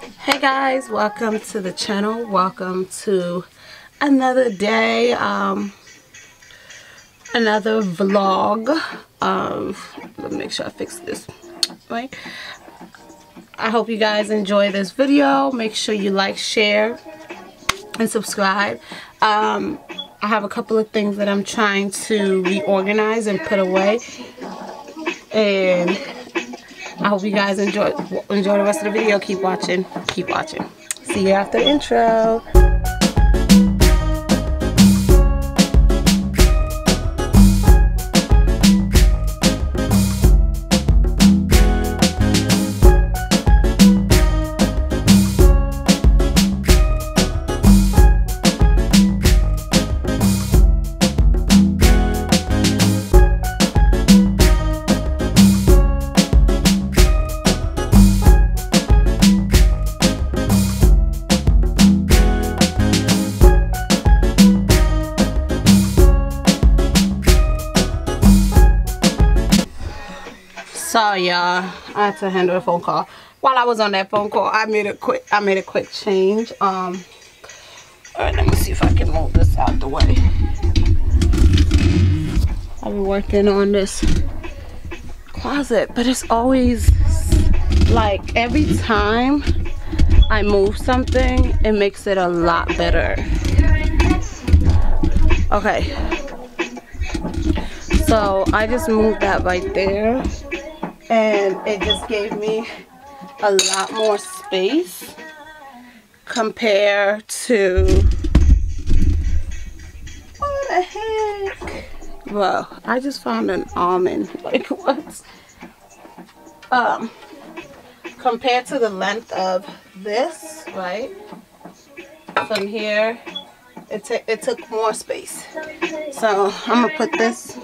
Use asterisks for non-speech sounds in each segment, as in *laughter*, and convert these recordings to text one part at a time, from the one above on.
Hey guys, welcome to the channel. Welcome to another day, um, another vlog. Um, let me make sure I fix this right. I hope you guys enjoy this video. Make sure you like, share, and subscribe. Um, I have a couple of things that I'm trying to reorganize and put away. And I hope you guys enjoy enjoy the rest of the video. Keep watching. Keep watching. See you after intro. Y'all. I had to handle a phone call. While I was on that phone call, I made a quick I made a quick change. Um Alright, let me see if I can move this out the way. I've been working on this closet, but it's always like every time I move something, it makes it a lot better. Okay. So I just moved that right there and it just gave me a lot more space compared to what the heck? Well I just found an almond. *laughs* Like what? Um compared to the length of this right? From here it, it took more space. So I'm gonna put this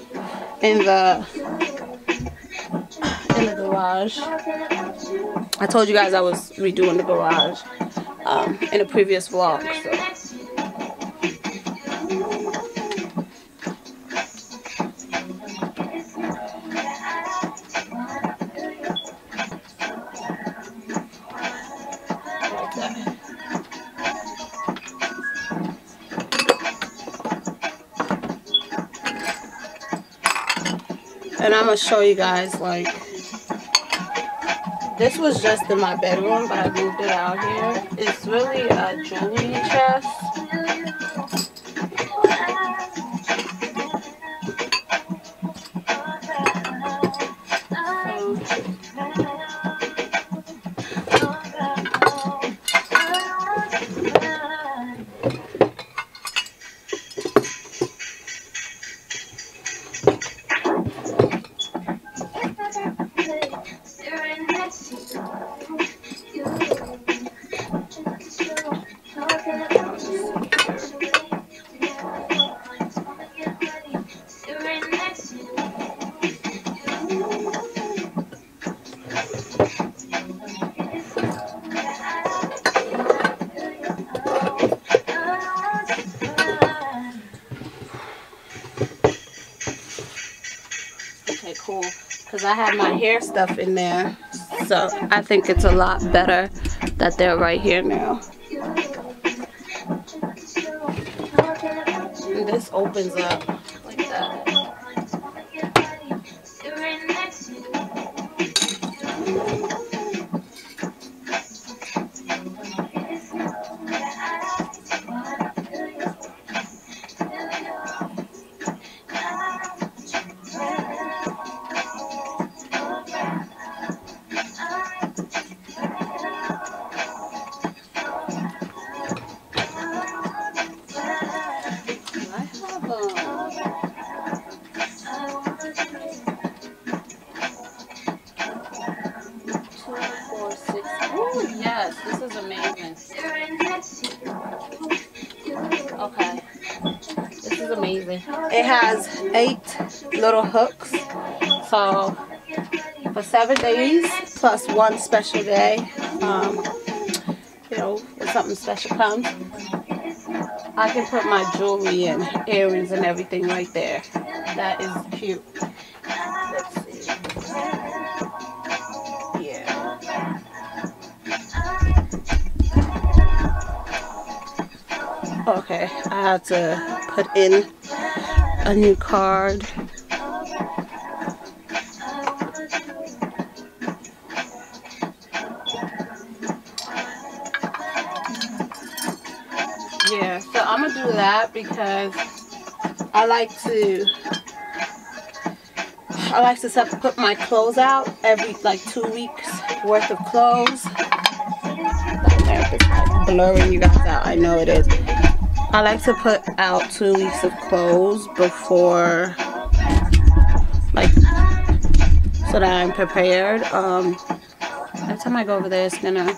in the in the garage. I told you guys I was redoing the garage um, in a previous vlog. So. and I'm gonna show you guys like this was just in my bedroom, but I moved it out here. It's really a jewelry chest. Hair stuff in there. So I think it's a lot better that they're right here now. And this opens up little hooks. So for seven days plus one special day, um, you know, if something special comes, I can put my jewelry and earrings and everything right there. That is cute. Yeah. Okay, I had to put in a new card that because I like to I like to put my clothes out every like two weeks worth of clothes. Blurring you guys out. I know it is. I like to put out two weeks of clothes before, like, so that I'm prepared. Um, every time I go over there, it's gonna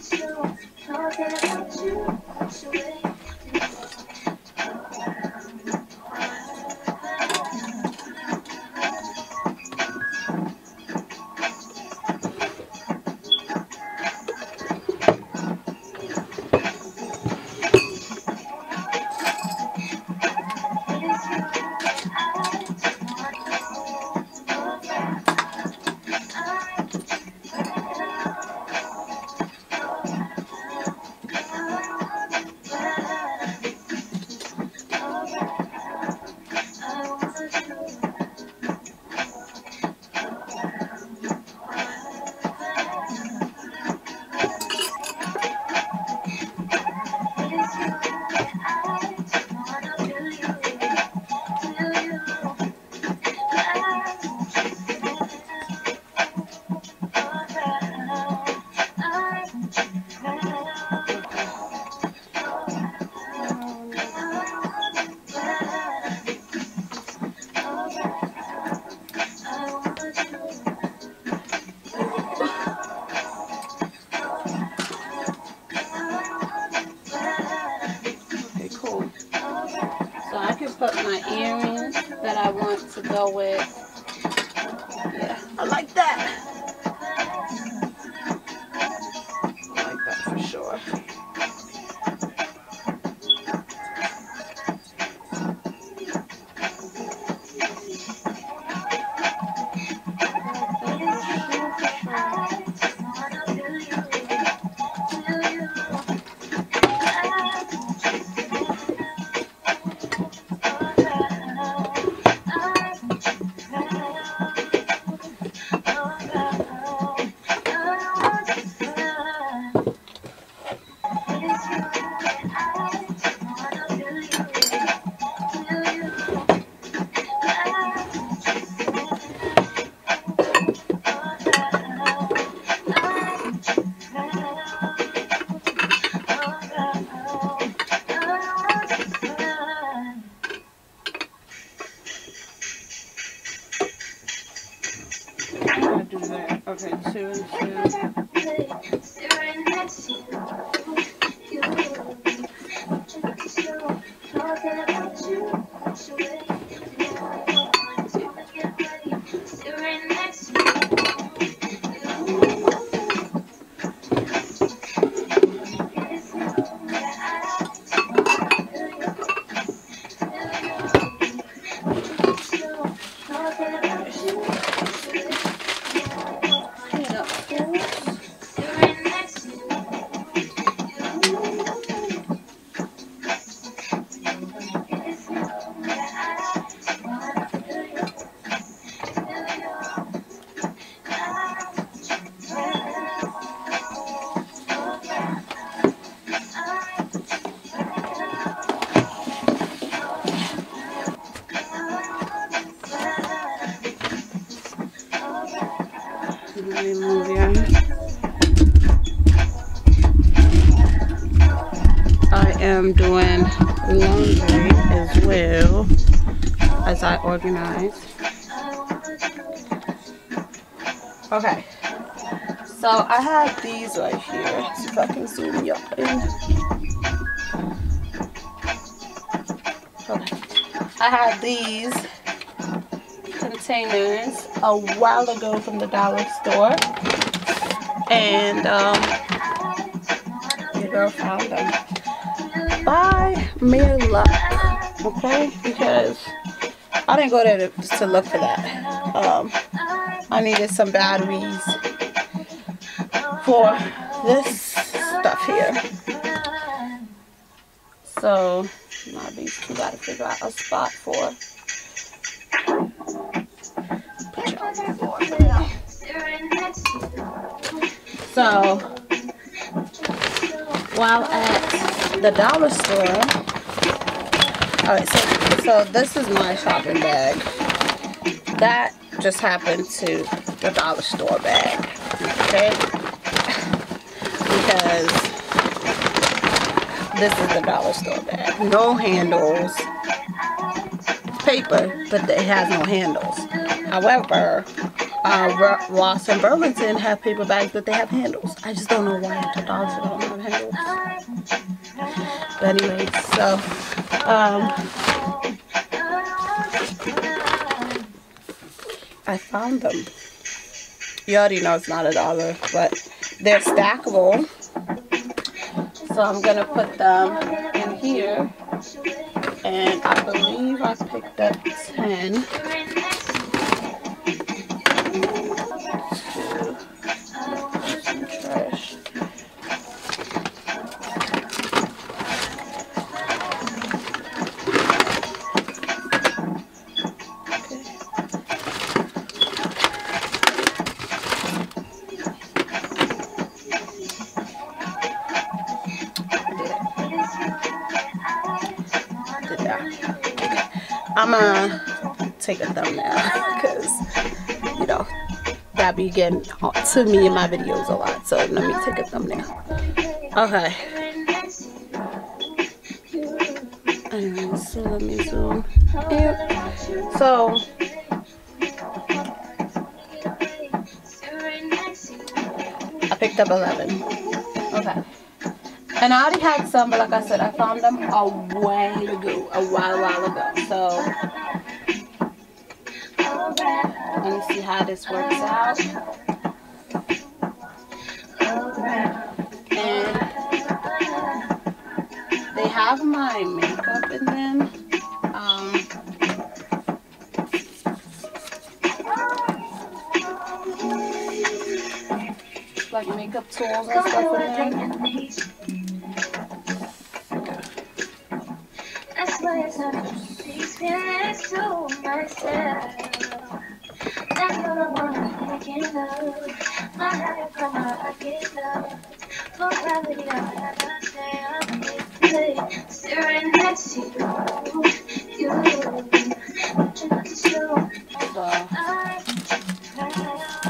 其实我特别 Yeah, I like that. As I organize. Okay. So I have these right here. See if I can zoom y'all in. Okay. I had these containers a while ago from the dollar store. And um your girl found them. By mere luck. Okay? Because I didn't go there to, to look for that. Um I needed some batteries for this stuff here. So now these two gotta figure out a spot for. So while at the dollar store, alright, so so this is my shopping bag. That just happened to the dollar store bag. Okay? Because this is the dollar store bag. No handles. Paper, but it has no handles. However, uh, Ross and Burlington have paper bags, but they have handles. I just don't know why the dollar store don't have handles. But anyway, so um, I found them. You already know it's not a dollar, but they're stackable. So I'm going to put them in here. And I believe I picked up 10. Gonna take a thumbnail because you know that be getting to me in my videos a lot. So let me take a thumbnail. Okay. So let me zoom in. So I picked up 11. Okay. And I already had some, but like I said, I found them a while ago, a while, while ago. So, see how this works out. For gravity, I stay up with Staring you. You.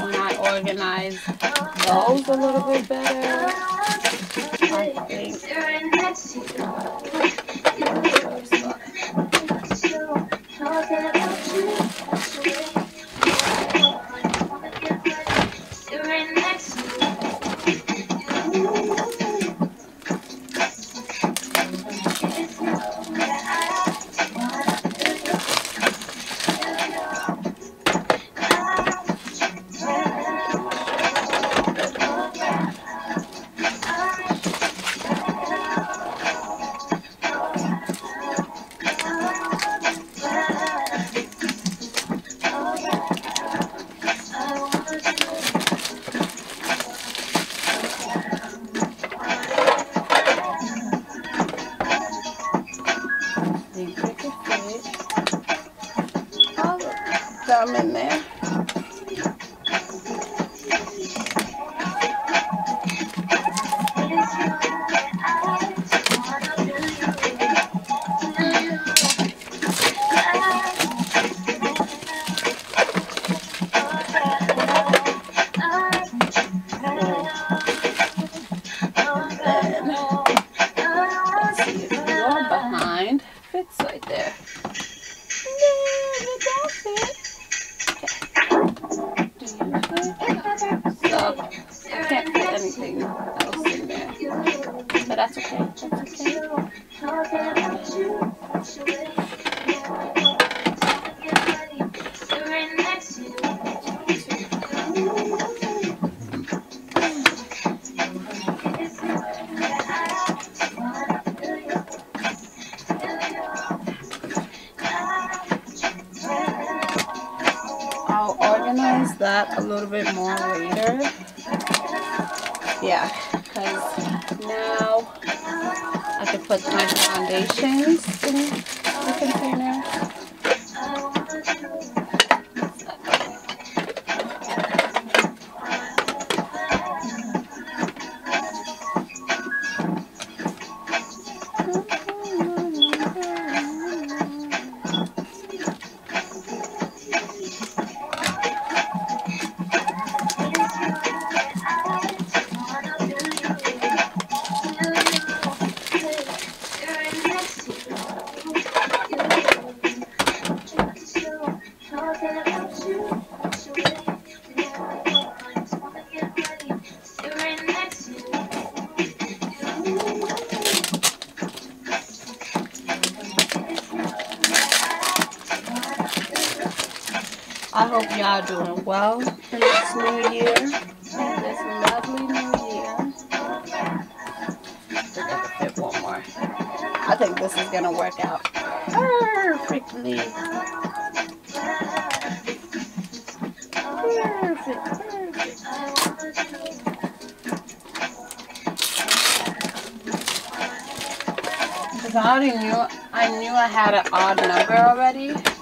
When I organize those a little bit better, y'all doing well in this new year, this lovely new year. I think fit one more. I think this is gonna work out perfectly. Perfect, perfect. Because I already knew I knew I had an odd number already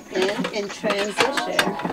broken in transition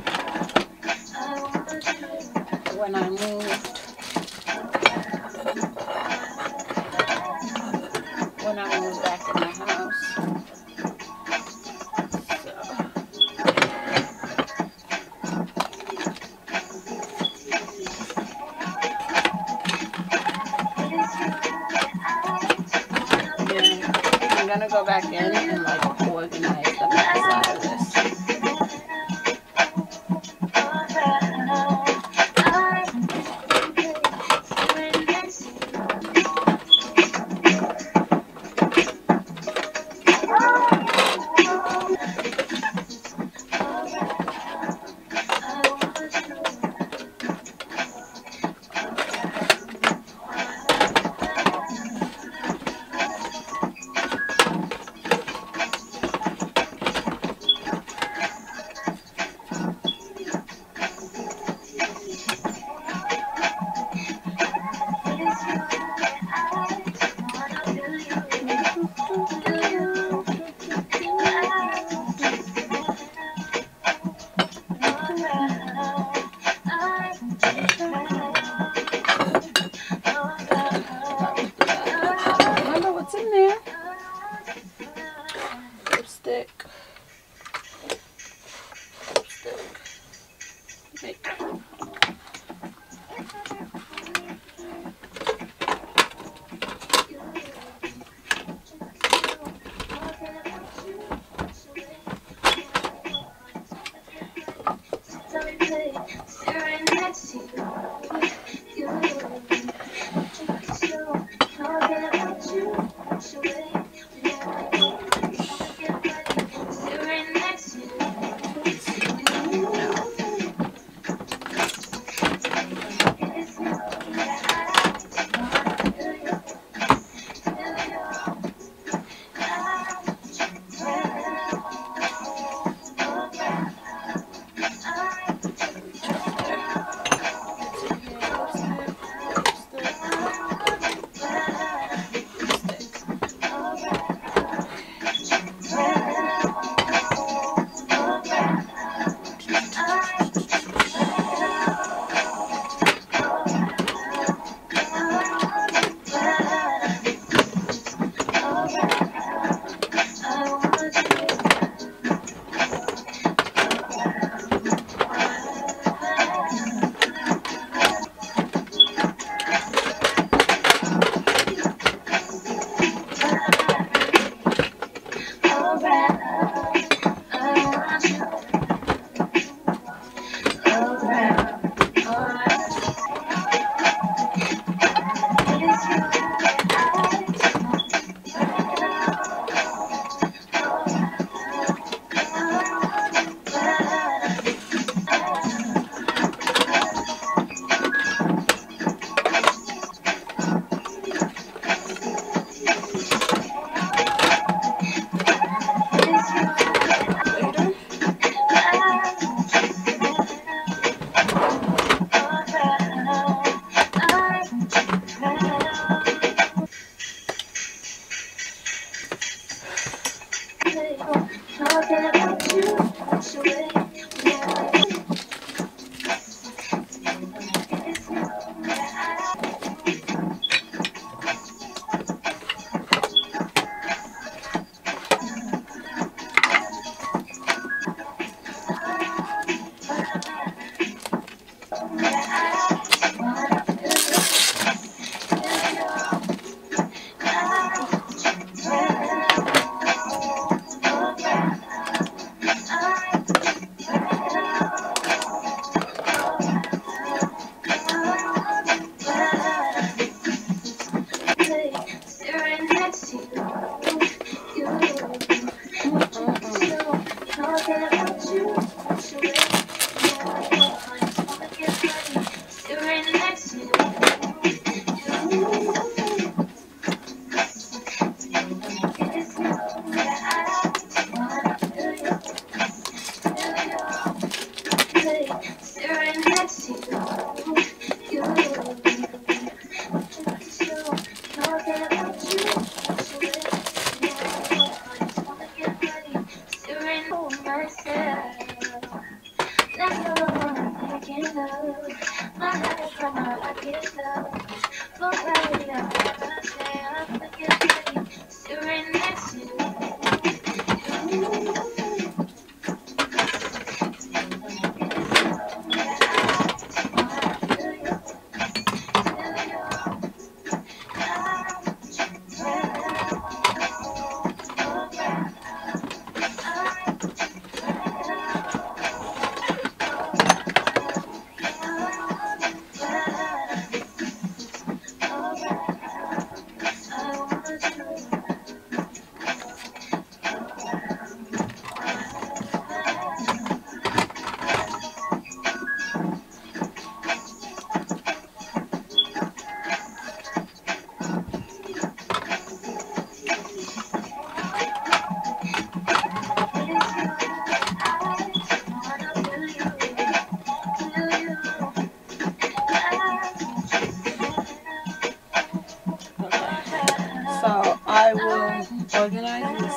Okay,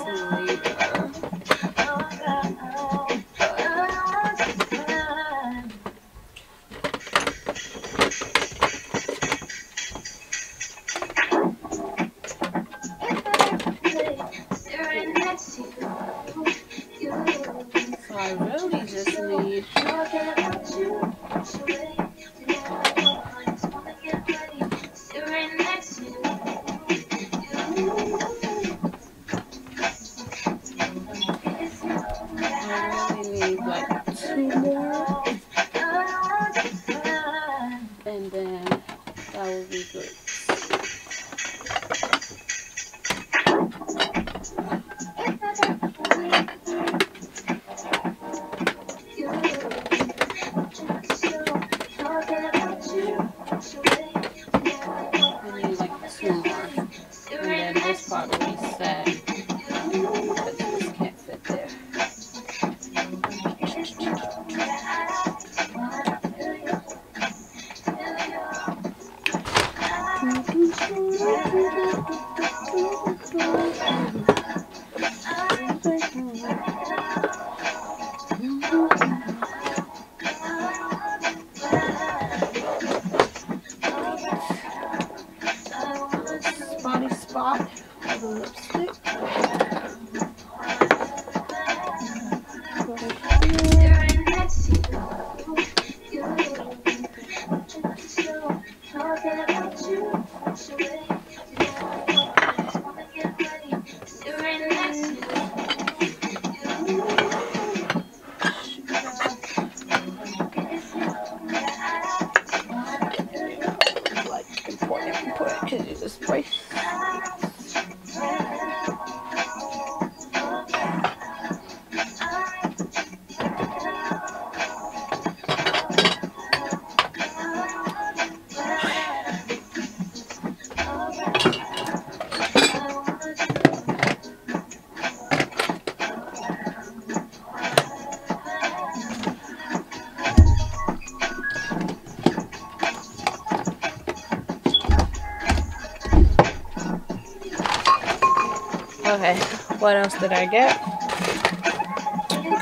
what else did I get?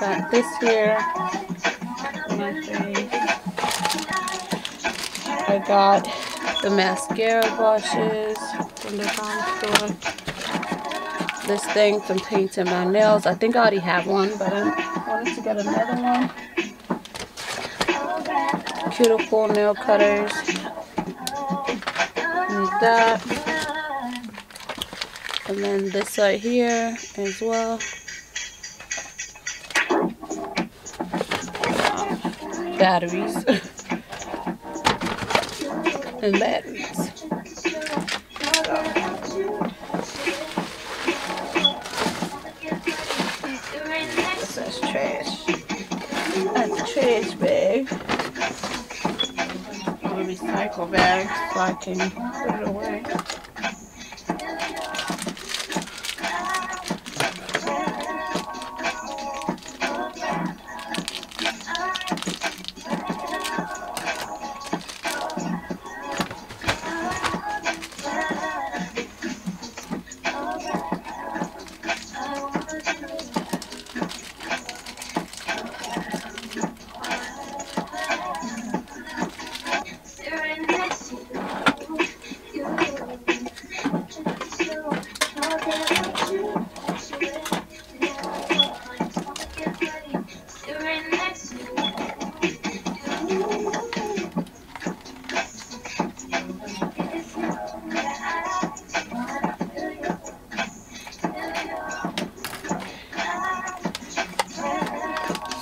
Got this here. I got the mascara brushes from the store. This thing from painting my nails. I think I already have one, but I wanted to get another one. Cuticle nail cutters. Need that. And then this side here as well. batteries. *laughs* and batteries. That's trash. That's trash bag. A recycle bag so I can put it away.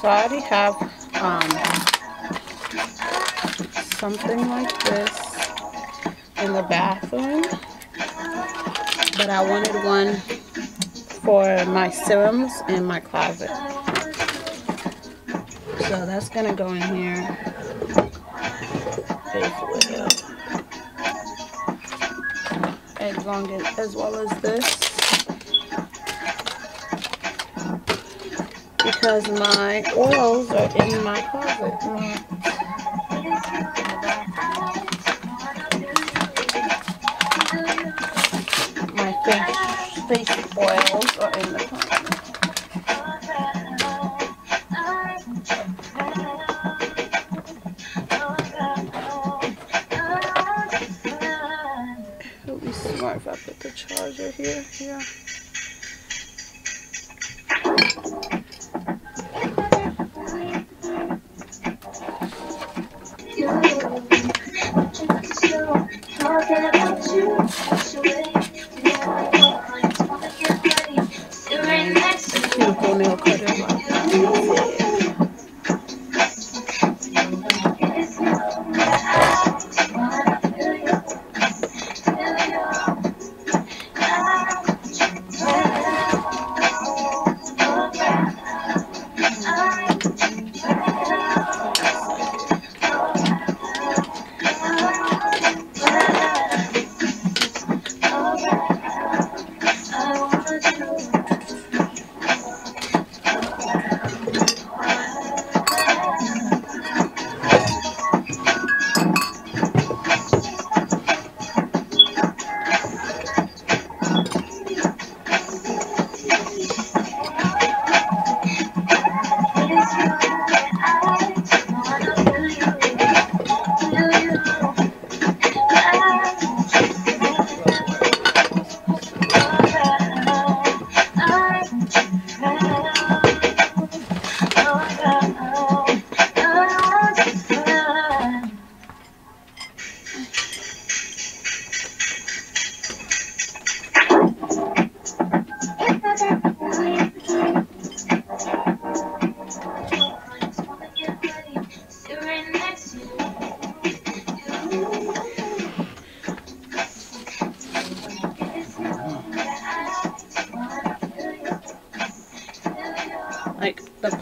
I already have um, something like this in the bathroom. But I wanted one for my serums in my closet. So that's going to go in here. As long as, as well as this. Because my oils are in my closet. My face oils are in the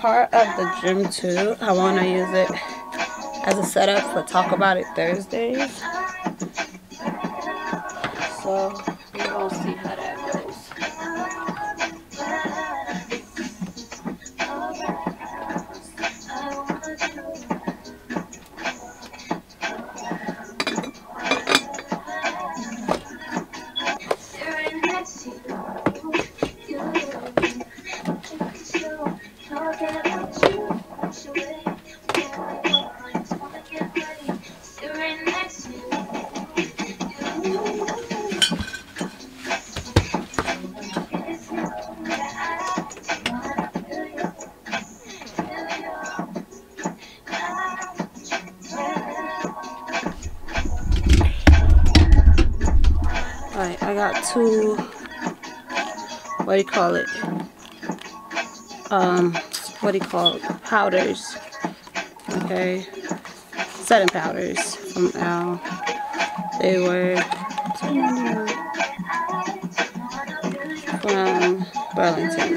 part of the gym too. I want to use it as a setup for Talk About It Thursdays. So we're going to see Two, what do you call it? Um, what do you call it? Powders. Okay. Setting powders from Al. They were from Burlington.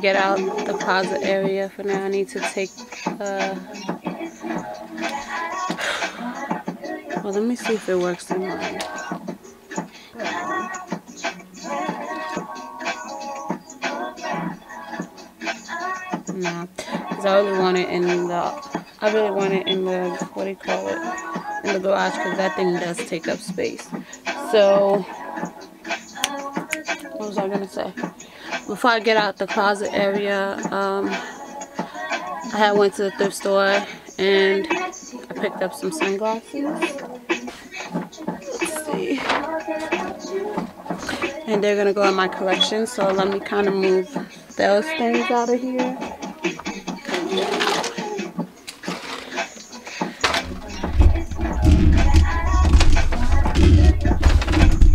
Get out the closet area for now, I need to take, uh, well, let me see if it works in. Nah, because I really want it in the, I really want it in the, what do you call it, in the garage, because that thing does take up space. So, before I get out the closet area, um, I had went to the thrift store and I picked up some sunglasses. Let's see. And they're gonna go in my collection, so let me kind of move those things out of here.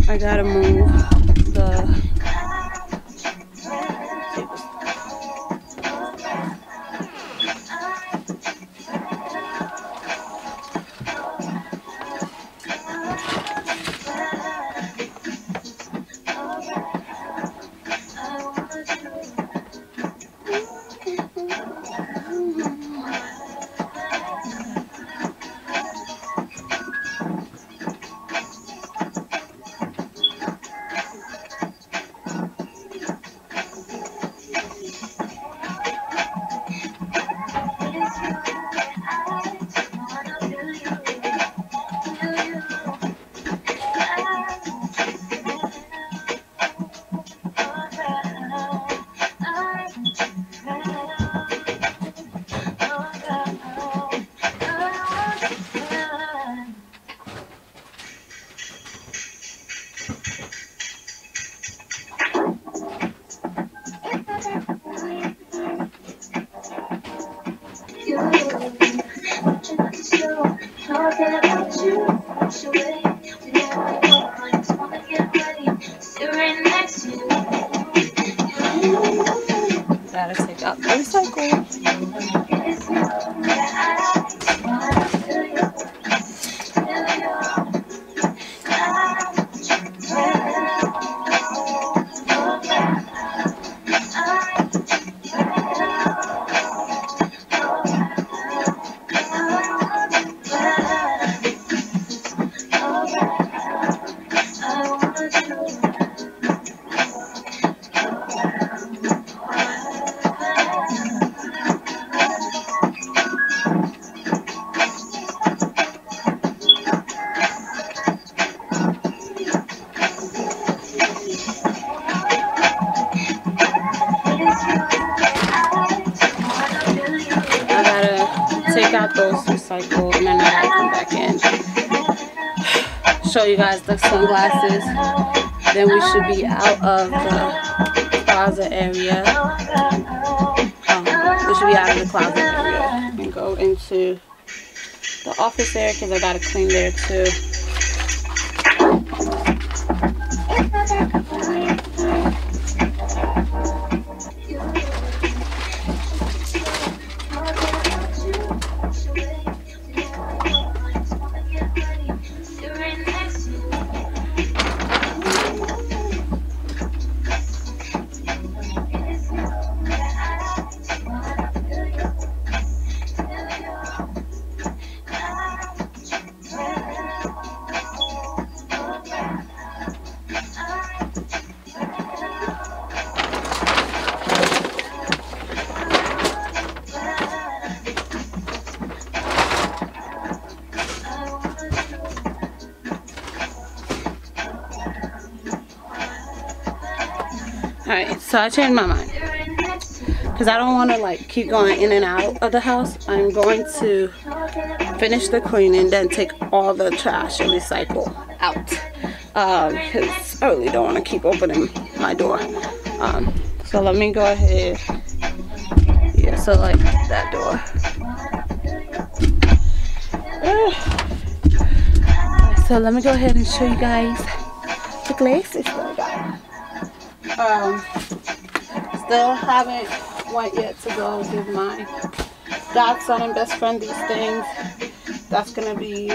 I gotta move show you guys the sunglasses. Then we should be out of the closet area. Um, we should be out of the closet area and go into the office area because I got to clean there too. So I changed my mind. Because I don't want to like keep going in and out of the house. I'm going to finish the cleaning, then take all the trash and recycle out. Because um, I really don't want to keep opening my door. Um, so let me go ahead. Yeah, so like that door. *sighs* so let me go ahead and show you guys the glasses that I got. Um, still haven't went yet to go give my godson and best friend these things. That's gonna be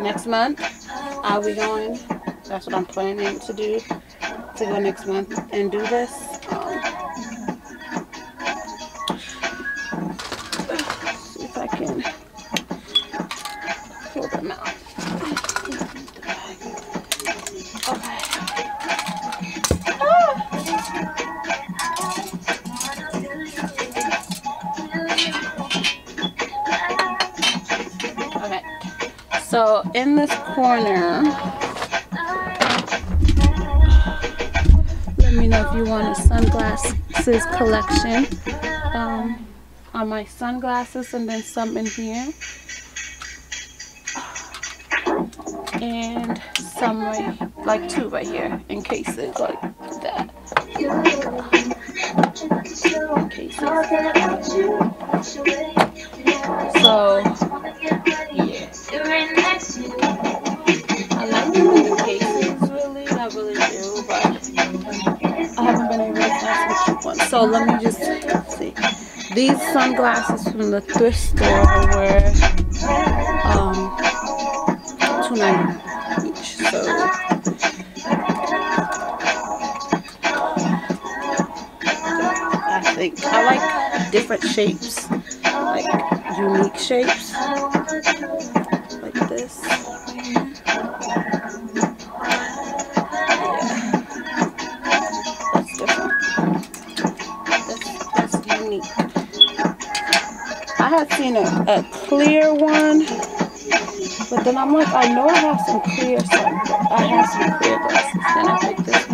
next month. I'll be going. That's what I'm planning to do. To go next month and do this. Um, So in this corner, let me know if you want a sunglasses collection. Um, on my sunglasses and then some in here. And some right, like two right here in cases like sunglasses from the thrift store were um, two ninety each. So I think I like different shapes, like unique shapes, like this. A, a clear one, but then I'm like, I know I have some clear sun. I have some clear glasses. Then I picked this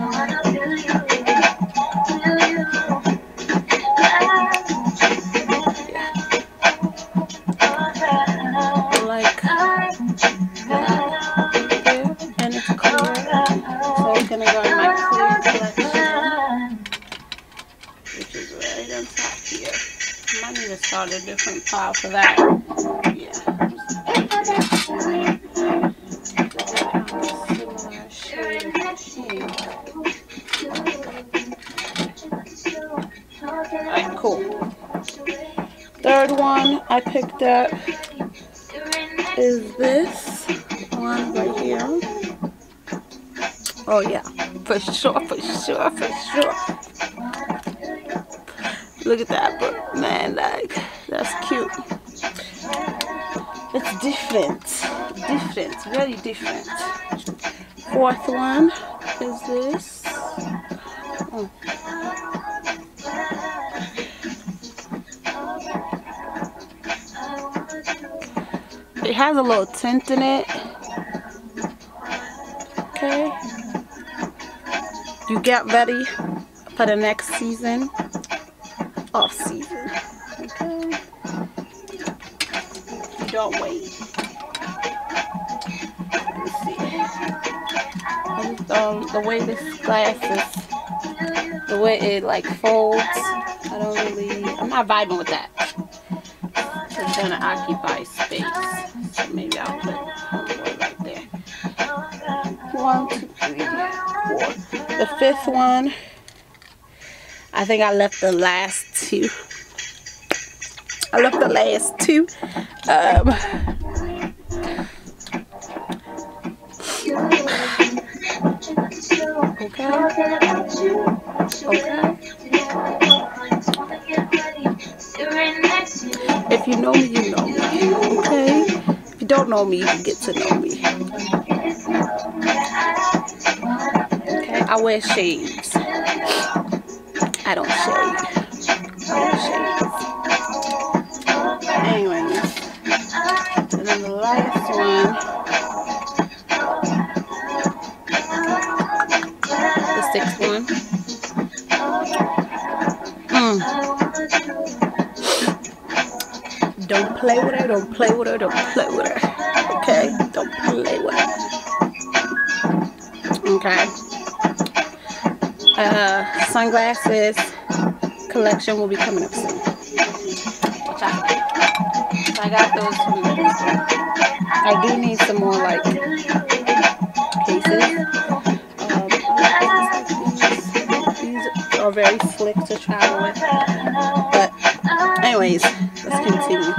pile for that. Yeah. Alright, cool. Third one I picked up is this one right here. Oh yeah, for sure, for sure, for sure. One is this. Oh. It has a little tint in it. Okay. You get ready for the next season. Off season. Okay. Don't wait. Um, the way this glass is, the way it like folds, I don't really, I'm not vibing with that. It's gonna occupy space. So maybe I'll put one right there. One, two, three, four. The fifth one, I think I left the last two. I left the last two. Um, okay. Okay. If you know me, you know me. Okay? If you don't know me, you can get to know me. Okay? I wear shades. I don't shade. Play with her, don't play with her, don't play with her. Okay? Don't play with her. Okay. Uh, sunglasses collection will be coming up soon. I got those. I do need some more like cases. Um, these are very slick to travel with. But anyways, let's continue.